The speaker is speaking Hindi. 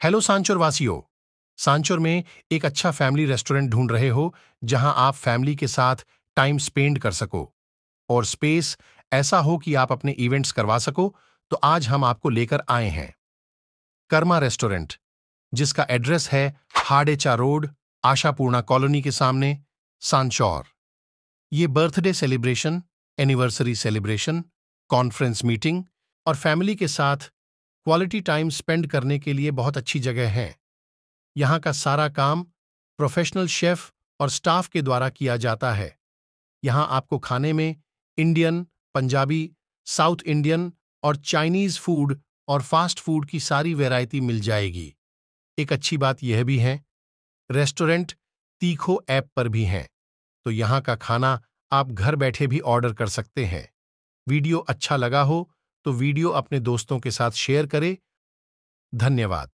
हेलो सांचोर वासियों सांचोर में एक अच्छा फैमिली रेस्टोरेंट ढूंढ रहे हो, जहाँ आप फैमिली के साथ टाइम स्पेंड कर सको। और स्पेस ऐसा हो कि आप अपने इवेंट्स करवा सको तो आज हम आपको लेकर आए हैं। कर्मा रेस्टोरेंट जिसका एड्रेस है हाडेचा रोड, आशापूर्णा कॉलोनी के सामने सांचौर ये birthday celebration anniversary celebration conference meeting और फैमिली के साथ क्वालिटी टाइम स्पेंड करने के लिए बहुत अच्छी जगह है। यहाँ का सारा काम प्रोफेशनल शेफ और स्टाफ के द्वारा किया जाता है। यहाँ आपको खाने में इंडियन पंजाबी साउथ इंडियन और चाइनीज़ फ़ूड और फास्ट फ़ूड की सारी वैरायटी मिल जाएगी। एक अच्छी बात यह भी है रेस्टोरेंट तीखो ऐप पर भी हैं तो यहाँ का खाना आप घर बैठे भी ऑर्डर कर सकते हैं। वीडियो अच्छा लगा हो तो वीडियो अपने दोस्तों के साथ शेयर करें। धन्यवाद।